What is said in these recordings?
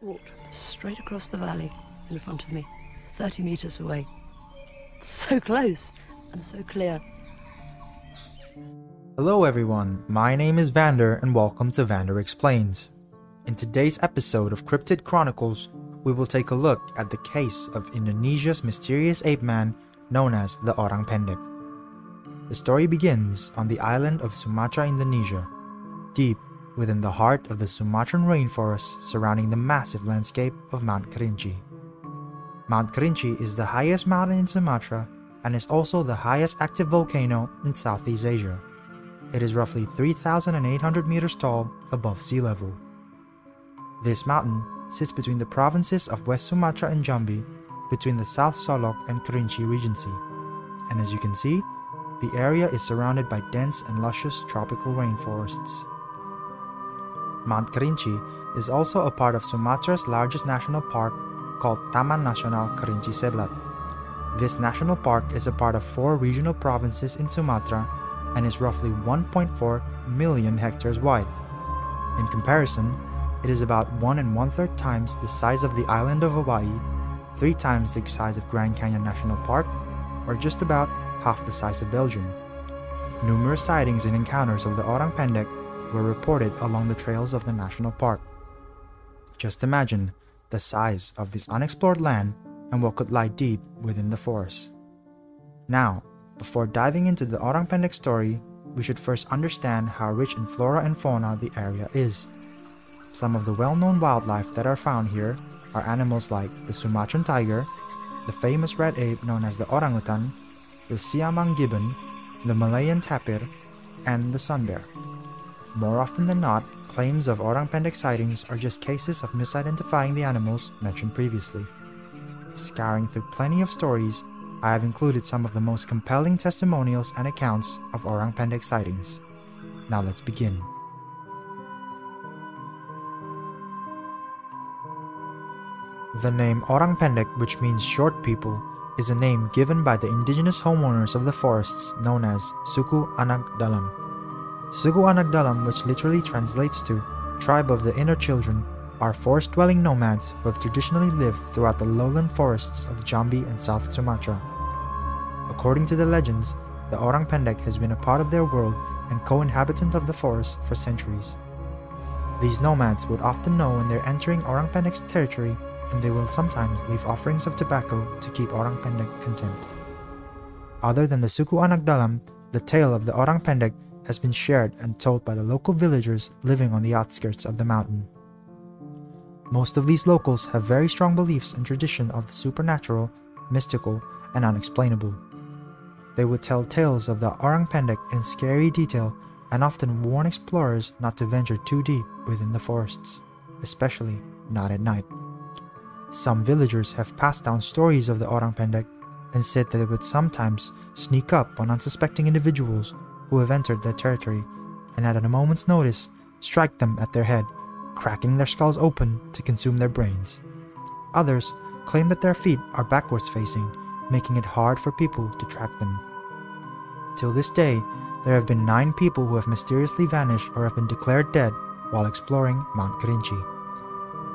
Walked straight across the valley in front of me, 30 meters away. So close and so clear. Hello everyone, my name is Vander and welcome to Vander Explains. In today's episode of Cryptid Chronicles, we will take a look at the case of Indonesia's mysterious ape man known as the Orang Pendek. The story begins on the island of Sumatra, Indonesia, deep within the heart of the Sumatran rainforest surrounding the massive landscape of Mount Kerinci. Mount Kerinci is the highest mountain in Sumatra and is also the highest active volcano in Southeast Asia. It is roughly 3,800 meters tall above sea level. This mountain sits between the provinces of West Sumatra and Jambi, between the South Solok and Kerinci Regency. And as you can see, the area is surrounded by dense and luscious tropical rainforests. Mount Kerinci is also a part of Sumatra's largest national park called Taman Nasional Kerinci Seblat. This national park is a part of four regional provinces in Sumatra and is roughly 1.4 million hectares wide. In comparison, it is about one and one third times the size of the island of Hawaii, three times the size of Grand Canyon National Park, or just about half the size of Belgium. Numerous sightings and encounters of the Orang Pendek were reported along the trails of the national park. Just imagine the size of this unexplored land and what could lie deep within the forest. Now, before diving into the Orang Pendek story, we should first understand how rich in flora and fauna the area is. Some of the well-known wildlife that are found here are animals like the Sumatran tiger, the famous red ape known as the orangutan, the Siamang gibbon, the Malayan tapir, and the sun bear. More often than not, claims of orang pendek sightings are just cases of misidentifying the animals mentioned previously. Scouring through plenty of stories, I have included some of the most compelling testimonials and accounts of orang pendek sightings. Now let's begin. The name Orang Pendek, which means short people, is a name given by the indigenous homeowners of the forests known as Suku Anak Dalam. Suku Anak Dalam, which literally translates to tribe of the inner children, are forest dwelling nomads who have traditionally lived throughout the lowland forests of Jambi and South Sumatra. According to the legends, the Orang Pendek has been a part of their world and co inhabitant of the forest for centuries. These nomads would often know when they're entering Orang Pendek's territory and they will sometimes leave offerings of tobacco to keep Orang Pendek content. Other than the Suku Anak Dalam, the tale of the Orang Pendek has been shared and told by the local villagers living on the outskirts of the mountain. Most of these locals have very strong beliefs and tradition of the supernatural, mystical, and unexplainable. They would tell tales of the Orang Pendek in scary detail and often warn explorers not to venture too deep within the forests, especially not at night. Some villagers have passed down stories of the Orang Pendek and said that it would sometimes sneak up on unsuspecting individuals who have entered their territory and at a moment's notice strike them at their head, cracking their skulls open to consume their brains. Others claim that their feet are backwards facing, making it hard for people to track them. Till this day, there have been nine people who have mysteriously vanished or have been declared dead while exploring Mount Kerinci.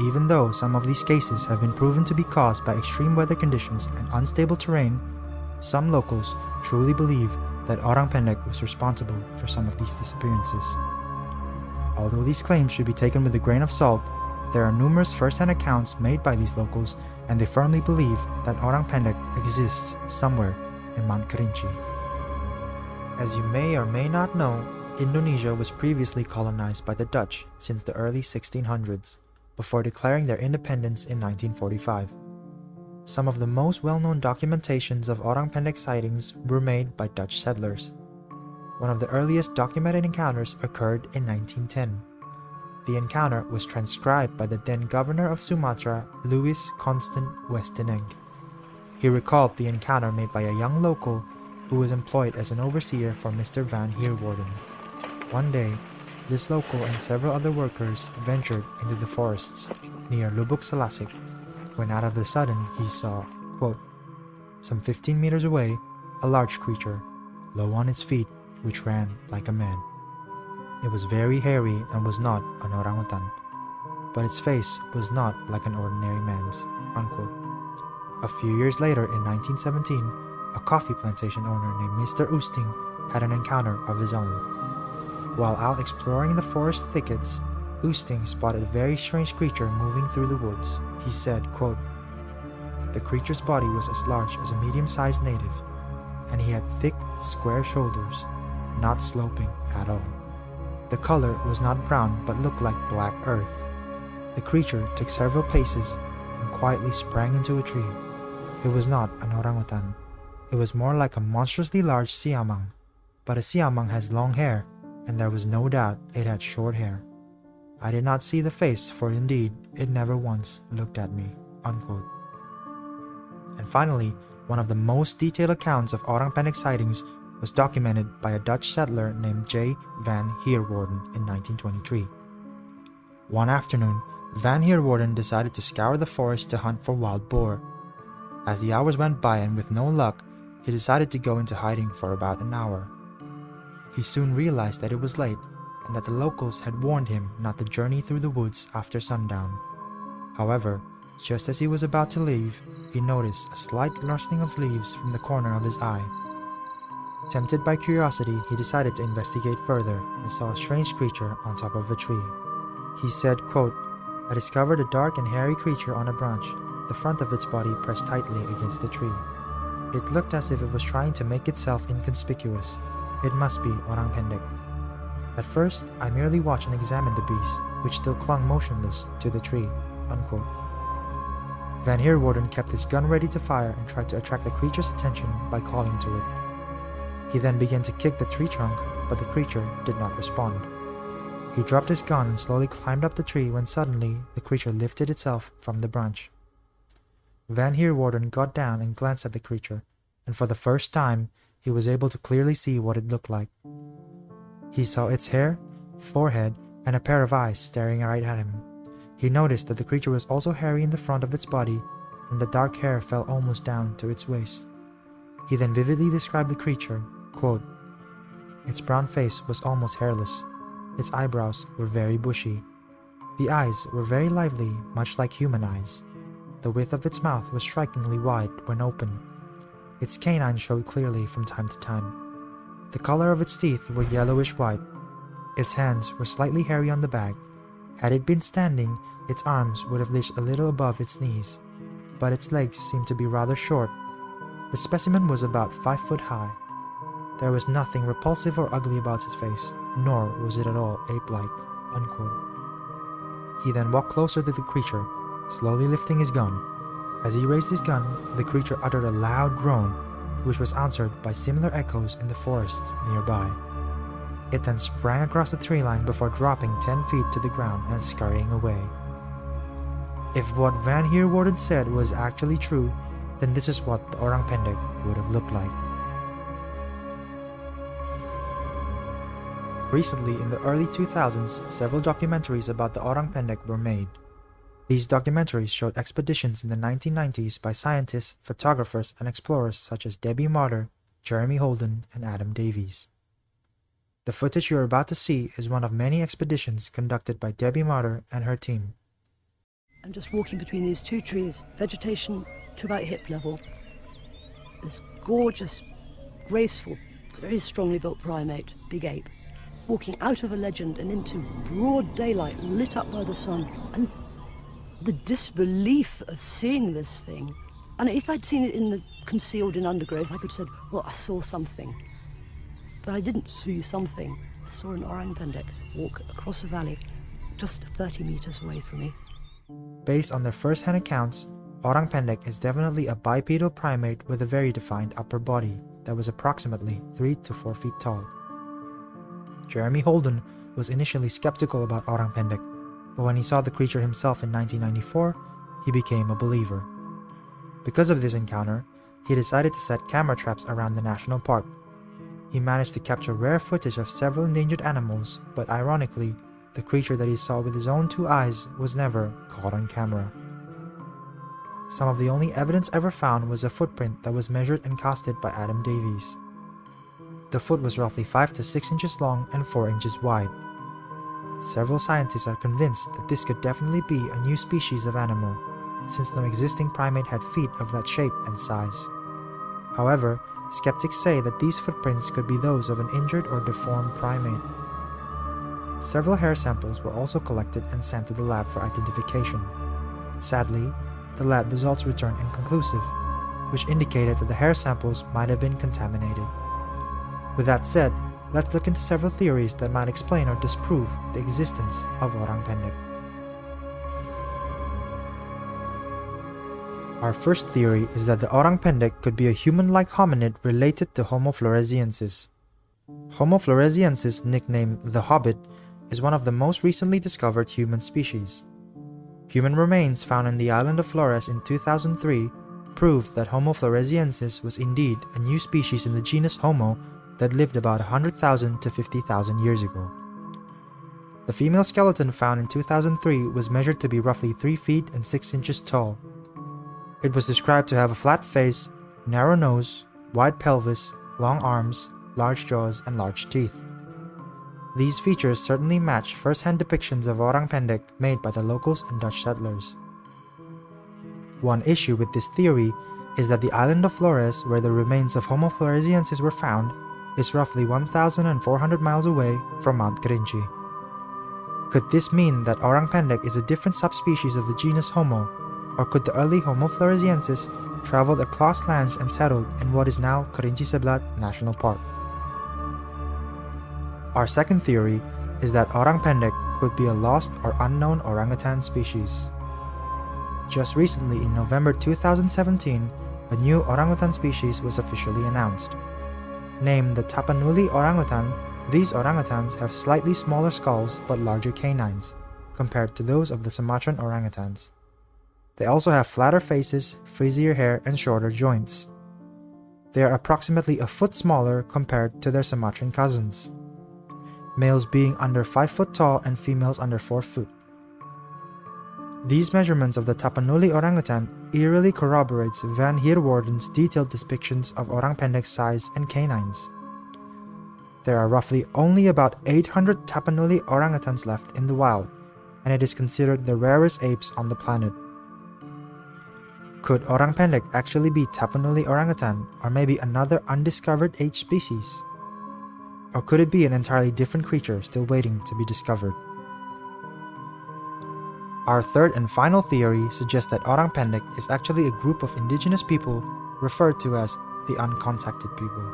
Even though some of these cases have been proven to be caused by extreme weather conditions and unstable terrain, some locals truly believe that Orang Pendek was responsible for some of these disappearances. Although these claims should be taken with a grain of salt, there are numerous first-hand accounts made by these locals and they firmly believe that Orang Pendek exists somewhere in Mount Kerinci. As you may or may not know, Indonesia was previously colonized by the Dutch since the early 1600s, before declaring their independence in 1945. Some of the most well-known documentations of Orang Pendek sightings were made by Dutch settlers. One of the earliest documented encounters occurred in 1910. The encounter was transcribed by the then governor of Sumatra, Louis Constant Westenenk. He recalled the encounter made by a young local who was employed as an overseer for Mr. Van Heerwaarden. One day, this local and several other workers ventured into the forests near Lubuk Selasik when out of the sudden he saw, quote, some 15 meters away, a large creature, low on its feet, which ran like a man. It was very hairy and was not an orangutan. but its face was not like an ordinary man's. Unquote. A few years later, in 1917, a coffee plantation owner named Mr. Oosting had an encounter of his own. While out exploring the forest thickets, Oosting spotted a very strange creature moving through the woods. He said, quote, The creature's body was as large as a medium-sized native, and he had thick, square shoulders, not sloping at all. The color was not brown but looked like black earth. The creature took several paces and quietly sprang into a tree. It was not an orangutan. It was more like a monstrously large siamang. But a siamang has long hair, and there was no doubt it had short hair. I did not see the face, for indeed it never once looked at me. Unquote. And finally, one of the most detailed accounts of Orang Pendek sightings was documented by a Dutch settler named J. van Heerwaarden in 1923. One afternoon, Van Heerwaarden decided to scour the forest to hunt for wild boar. As the hours went by and with no luck, he decided to go into hiding for about an hour. He soon realized that it was late and that the locals had warned him not to journey through the woods after sundown. However, just as he was about to leave, he noticed a slight rustling of leaves from the corner of his eye. Tempted by curiosity, he decided to investigate further and saw a strange creature on top of a tree. He said, quote, I discovered a dark and hairy creature on a branch, the front of its body pressed tightly against the tree. It looked as if it was trying to make itself inconspicuous. It must be Orang Pendek. At first, I merely watched and examined the beast, which still clung motionless to the tree. Unquote. Van Heerwaarden kept his gun ready to fire and tried to attract the creature's attention by calling to it. He then began to kick the tree trunk, but the creature did not respond. He dropped his gun and slowly climbed up the tree when suddenly the creature lifted itself from the branch. Van Heerwaarden got down and glanced at the creature, and for the first time he was able to clearly see what it looked like. He saw its hair, forehead, and a pair of eyes staring right at him. He noticed that the creature was also hairy in the front of its body, and the dark hair fell almost down to its waist. He then vividly described the creature, quote, Its brown face was almost hairless. Its eyebrows were very bushy. The eyes were very lively, much like human eyes. The width of its mouth was strikingly wide when open. Its canine showed clearly from time to time. The color of its teeth were yellowish white. Its hands were slightly hairy on the back. Had it been standing, its arms would have reached a little above its knees, but its legs seemed to be rather short. The specimen was about five foot high. There was nothing repulsive or ugly about its face, nor was it at all ape-like. He then walked closer to the creature, slowly lifting his gun. As he raised his gun, the creature uttered a loud groan which was answered by similar echoes in the forests nearby. It then sprang across the tree line before dropping 10 feet to the ground and scurrying away. If what Van Heerwaarden said was actually true, then this is what the Orang Pendek would have looked like. Recently, in the early 2000s, several documentaries about the Orang Pendek were made. These documentaries showed expeditions in the 1990s by scientists, photographers, and explorers such as Debbie Martyr, Jeremy Holden, and Adam Davies. The footage you're about to see is one of many expeditions conducted by Debbie Martyr and her team. I'm just walking between these two trees, vegetation to about hip level. This gorgeous, graceful, very strongly built primate, big ape, walking out of a legend and into broad daylight lit up by the sun and the disbelief of seeing this thing. And if I'd seen it in the concealed in undergrowth, I could have said, well, I saw something. But I didn't see something. I saw an orang pendek walk across the valley, just 30 meters away from me. Based on their first-hand accounts, orang pendek is definitely a bipedal primate with a very defined upper body that was approximately 3 to 4 feet tall. Jeremy Holden was initially skeptical about orang pendek but when he saw the creature himself in 1994, he became a believer. Because of this encounter, he decided to set camera traps around the national park. He managed to capture rare footage of several endangered animals, but ironically, the creature that he saw with his own two eyes was never caught on camera. Some of the only evidence ever found was a footprint that was measured and casted by Adam Davies. The foot was roughly 5 to 6 inches long and 4 inches wide. Several scientists are convinced that this could definitely be a new species of animal, since no existing primate had feet of that shape and size. However, skeptics say that these footprints could be those of an injured or deformed primate. Several hair samples were also collected and sent to the lab for identification. Sadly, the lab results returned inconclusive, which indicated that the hair samples might have been contaminated. With that said, let's look into several theories that might explain or disprove the existence of Orang Pendek. Our first theory is that the Orang Pendek could be a human-like hominid related to Homo floresiensis. Homo floresiensis, nicknamed the Hobbit, is one of the most recently discovered human species. Human remains found in the island of Flores in 2003 proved that Homo floresiensis was indeed a new species in the genus Homo that lived about 100,000 to 50,000 years ago. The female skeleton found in 2003 was measured to be roughly 3 feet and 6 inches tall. It was described to have a flat face, narrow nose, wide pelvis, long arms, large jaws, and large teeth. These features certainly match first-hand depictions of orang pendek made by the locals and Dutch settlers. One issue with this theory is that the island of Flores, where the remains of Homo floresiensis were found, is roughly 1,400 miles away from Mount Kerinci. Could this mean that orang pendek is a different subspecies of the genus Homo, or could the early Homo floresiensis traveled across lands and settled in what is now Kerinci Seblat National Park? Our second theory is that orang pendek could be a lost or unknown orangutan species. Just recently, in November 2017, a new orangutan species was officially announced. Named the Tapanuli orangutan, these orangutans have slightly smaller skulls but larger canines, compared to those of the Sumatran orangutans. They also have flatter faces, frizzier hair, and shorter joints. They are approximately a foot smaller compared to their Sumatran cousins males being under 5 foot tall and females under 4 foot. These measurements of the Tapanuli orangutan eerily corroborates Van Heerwaarden's detailed depictions of orang pendek's size and canines. There are roughly only about 800 Tapanuli orangutans left in the wild, and it is considered the rarest apes on the planet. Could orang pendek actually be Tapanuli orangutan or maybe another undiscovered ape species? Or could it be an entirely different creature still waiting to be discovered? Our third and final theory suggests that Orang Pendek is actually a group of indigenous people referred to as the uncontacted people.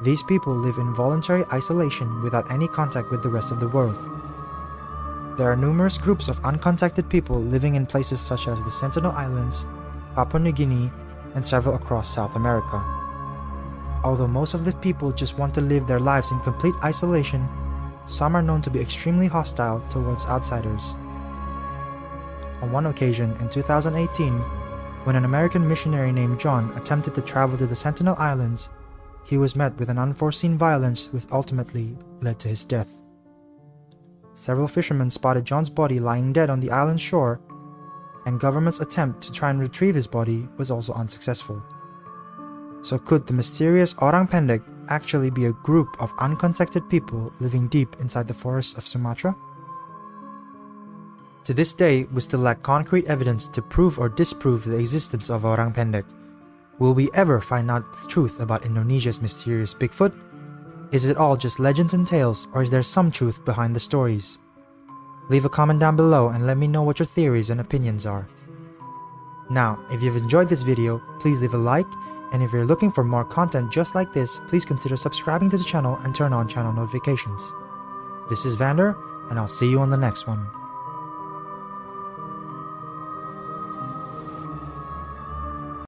These people live in voluntary isolation without any contact with the rest of the world. There are numerous groups of uncontacted people living in places such as the Sentinel Islands, Papua New Guinea, and several across South America. Although most of the people just want to live their lives in complete isolation, some are known to be extremely hostile towards outsiders. On one occasion in 2018, when an American missionary named John attempted to travel to the Sentinel Islands, he was met with an unforeseen violence which ultimately led to his death. Several fishermen spotted John's body lying dead on the island shore, and government's attempt to try and retrieve his body was also unsuccessful. So could the mysterious Orang Pendek actually be a group of uncontacted people living deep inside the forests of Sumatra? To this day, we still lack concrete evidence to prove or disprove the existence of Orang Pendek. Will we ever find out the truth about Indonesia's mysterious Bigfoot? Is it all just legends and tales, or is there some truth behind the stories? Leave a comment down below and let me know what your theories and opinions are. Now, if you've enjoyed this video, please leave a like and if you're looking for more content just like this, please consider subscribing to the channel and turn on channel notifications. This is Vander, and I'll see you on the next one.